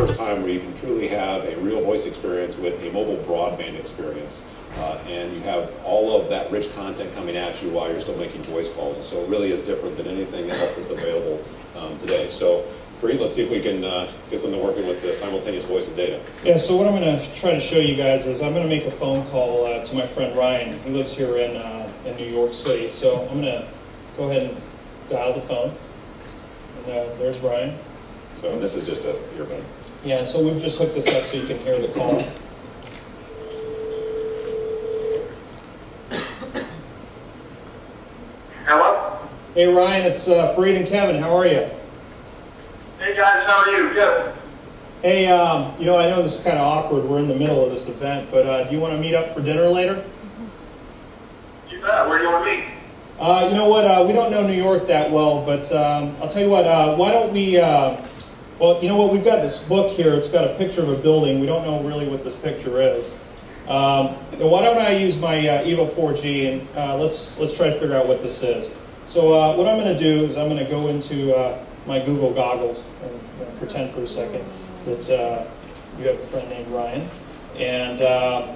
first time where you can truly have a real voice experience with a mobile broadband experience. Uh, and you have all of that rich content coming at you while you're still making voice calls. And so it really is different than anything else that's available um, today. So great, let's see if we can uh, get something working with the simultaneous voice and data. Yeah, so what I'm going to try to show you guys is I'm going to make a phone call uh, to my friend Ryan. He lives here in, uh, in New York City. So I'm going to go ahead and dial the phone. And uh, there's Ryan. So this is just a earbud. Yeah, so we've just hooked this up so you can hear the call. Hello? Hey Ryan, it's uh, Fareed and Kevin. How are you? Hey guys, how are you? Good. Hey, um, you know, I know this is kind of awkward. We're in the middle of this event, but uh, do you want to meet up for dinner later? You bet. Where do you want to meet? Uh, you know what? Uh, we don't know New York that well, but um, I'll tell you what. Uh, why don't we? Uh, well, you know what? We've got this book here. It's got a picture of a building. We don't know really what this picture is. Um, why don't I use my uh, Evo 4G and uh, let's let's try to figure out what this is. So uh, what I'm going to do is I'm going to go into uh, my Google goggles and uh, pretend for a second that uh, you have a friend named Ryan, and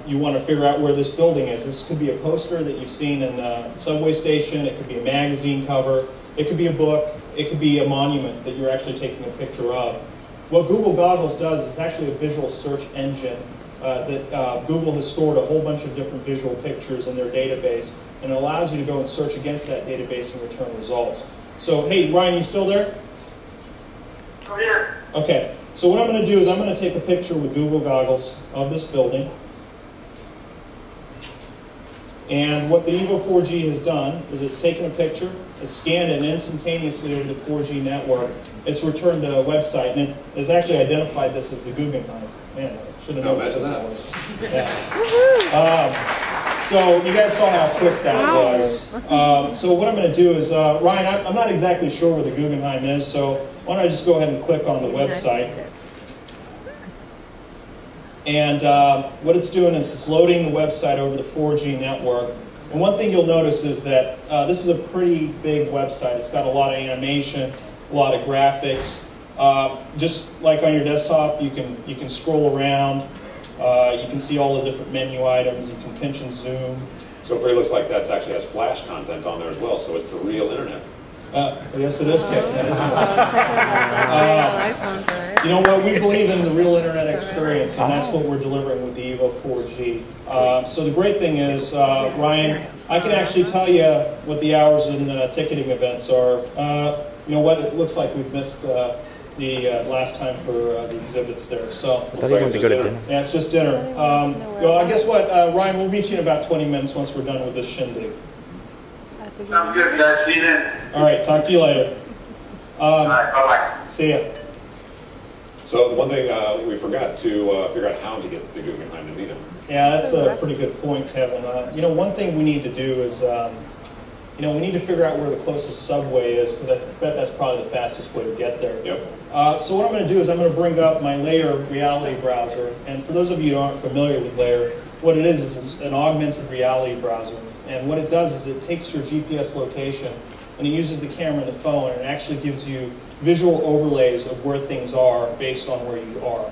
you want to figure out where this building is. This could be a poster that you've seen in a subway station. It could be a magazine cover. It could be a book. It could be a monument that you're actually taking a picture of. What Google Goggles does is actually a visual search engine uh, that uh, Google has stored a whole bunch of different visual pictures in their database, and it allows you to go and search against that database and return results. So, hey, Ryan, you still there? I'm here. Okay, so what I'm going to do is I'm going to take a picture with Google goggles of this building. And what the Evo 4G has done is it's taken a picture, it's scanned it, and instantaneously over the 4G network, it's returned a website, and it has actually identified this as the Guggenheim. Man, I should have known imagine what that. was. Yeah. Um, so you guys saw how quick that was. Um, so what I'm going to do is, uh, Ryan, I'm, I'm not exactly sure where the Guggenheim is, so why don't I just go ahead and click on the website. And uh, what it's doing is it's loading the website over the 4G network. And one thing you'll notice is that uh, this is a pretty big website. It's got a lot of animation, a lot of graphics. Uh, just like on your desktop, you can you can scroll around. Uh, you can see all the different menu items. You can pinch and zoom. So it really looks like that's actually has flash content on there as well, so it's the real internet. Uh, yes, it is, Kevin. That is uh, you know what? We believe in the real internet experience, and that's what we're delivering with the Evo 4G. Uh, so the great thing is, uh, Ryan, I can actually tell you what the hours and uh, ticketing events are. Uh, you know what? It looks like we've missed uh, the uh, last time for uh, the exhibits there. So I thought you wanted to go to dinner. yeah, it's just dinner. Um, well, I guess what, uh, Ryan, we'll meet you in about 20 minutes once we're done with this shindig. Sounds good, guys. See you then. All right, talk to you later. All Um, right, bye-bye. see ya. So the one thing uh, we forgot to uh, figure out how to get the Guggenheim to meet him. Yeah, that's a pretty good point, Kevin. Uh, you know, one thing we need to do is, um, you know, we need to figure out where the closest subway is because I bet that's probably the fastest way to get there. Yep. Uh, so what I'm going to do is I'm going to bring up my Layar reality browser. And for those of you who aren't familiar with Layar, what it is is it's an augmented reality browser. And what it does is it takes your GPS location and it uses the camera and the phone and it actually gives you visual overlays of where things are based on where you are.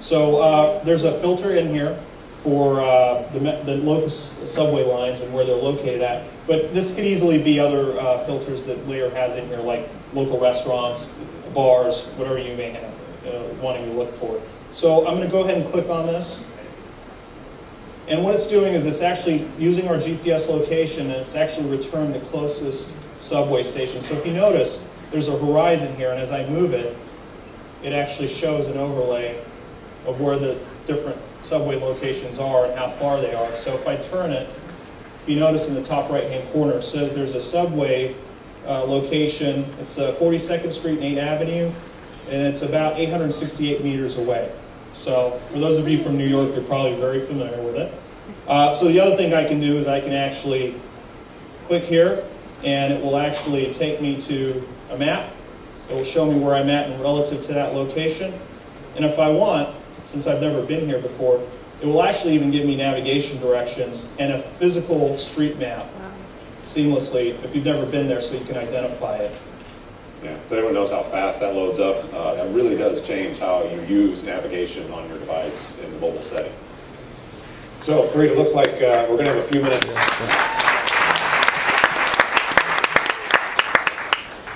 So uh, there's a filter in here for uh, the, the locus subway lines and where they're located at. But this could easily be other uh, filters that Layar has in here, like local restaurants, bars, whatever you may have uh, wanting to look for. So I'm going to go ahead and click on this. And what it's doing is it's actually using our GPS location and it's actually returned the closest subway station. So if you notice, there's a horizon here, and as I move it, it actually shows an overlay of where the different subway locations are and how far they are. So if I turn it, if you notice in the top right-hand corner, it says there's a subway uh, location. It's uh, 42nd Street and 8th Avenue, and it's about 868 meters away. So for those of you from New York, you're probably very familiar with it. Uh, so the other thing I can do is I can actually click here, and it will actually take me to a map. It will show me where I'm at and relative to that location. And if I want, since I've never been here before, it will actually even give me navigation directions and a physical street map seamlessly if you've never been there so you can identify it. Yeah, so everyone knows how fast that loads up. Uh, that really does change how you use navigation on your device in the mobile setting. So, Fareed, it looks like uh, we're going to have a few minutes.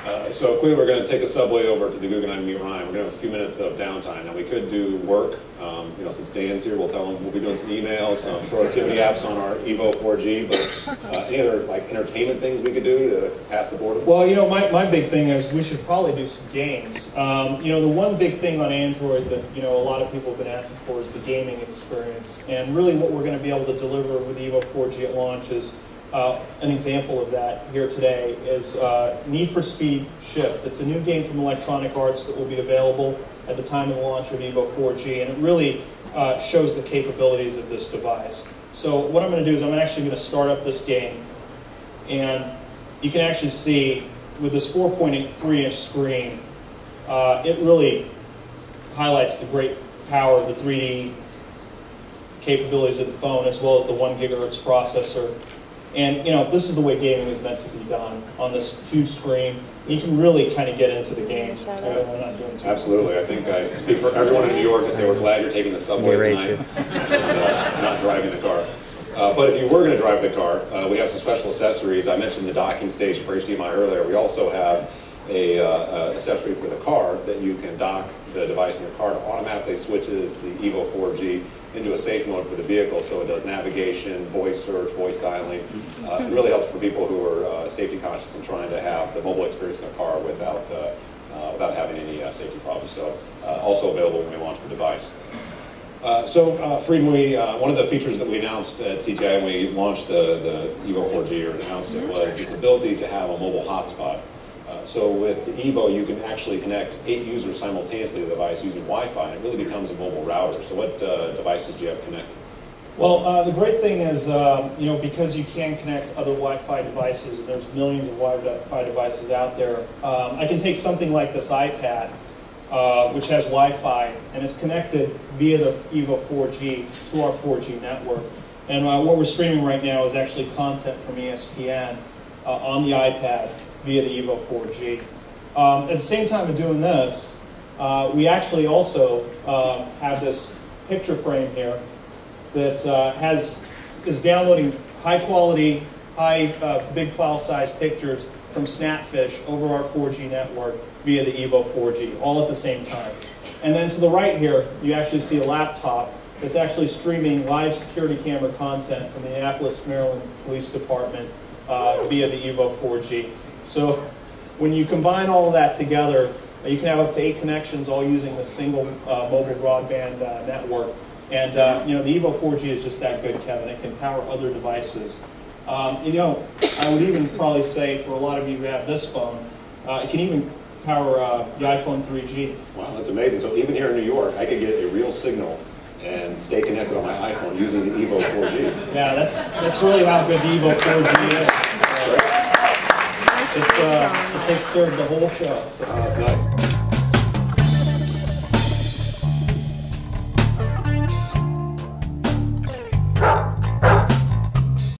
Uh, so clearly, we're going to take the subway over to the Guggenheim Meet Ryan. We're going to have a few minutes of downtime. Now, we could do work. Um, you know, since Dan's here, we'll tell him we'll be doing some emails, some productivity apps on our Evo 4G. But uh, any other like entertainment things we could do to pass the board? Well, you know, my, my big thing is we should probably do some games. Um, you know, the one big thing on Android that, you know, a lot of people have been asking for is the gaming experience. And really what we're going to be able to deliver with Evo 4G at launch is uh, an example of that here today is uh, Need for Speed Shift. It's a new game from Electronic Arts that will be available at the time of the launch of Evo 4G, and it really uh, shows the capabilities of this device. So what I'm going to do is I'm actually going to start up this game, and you can actually see with this 4.3 inch screen, uh, it really highlights the great power of the 3D capabilities of the phone as well as the 1 gigahertz processor. And you know, this is the way gaming is meant to be done on this huge screen. You can really kind of get into the game. I'm not doing too Absolutely. I think I speak for everyone in New York to say we're glad you're taking the subway tonight and uh, not driving the car. Uh, but if you were going to drive the car, uh, we have some special accessories. I mentioned the docking station for HDMI earlier. We also have a uh, uh, accessory for the car that you can dock the device in your car to automatically switches the Evo 4G into a safe mode for the vehicle, so it does navigation, voice search, voice dialing. Uh, it really helps for people who are uh, safety conscious and trying to have the mobile experience in a car without uh, uh, without having any uh, safety problems. So uh, also available when we launch the device. Uh, so, uh, we, uh, one of the features that we announced at CTIA when we launched the, the Evo 4G or announced it was this ability to have a mobile hotspot. So with Evo, you can actually connect eight users simultaneously to the device using Wi-Fi, and it really becomes a mobile router. So what uh, devices do you have connected? Well, uh, the great thing is, um, you know, because you can connect other Wi-Fi devices, and there's millions of Wi-Fi devices out there, um, I can take something like this iPad, uh, which has Wi-Fi, and it's connected via the Evo 4G to our 4G network. And uh, what we're streaming right now is actually content from ESPN uh, on the iPad via the Evo 4G. Um, at the same time of doing this, uh, we actually also um, have this picture frame here that uh, has is downloading high quality, high uh, big file size pictures from Snapfish over our 4G network via the Evo 4G, all at the same time. And then to the right here, you actually see a laptop that's actually streaming live security camera content from the Annapolis, Maryland Police Department uh, via the Evo 4G. So when you combine all of that together, you can have up to eight connections all using a single uh, mobile broadband uh, network. And uh, you know the Evo 4G is just that good, Kevin. It can power other devices. Um, you know, I would even probably say for a lot of you who have this phone, uh, it can even power uh, the iPhone 3G. Wow, that's amazing. So even here in New York, I could get a real signal and stay connected on my iPhone using the Evo 4G. Yeah, that's that's really how good the Evo 4G is. It's, uh, it takes care of the whole show. So. Oh, that's nice.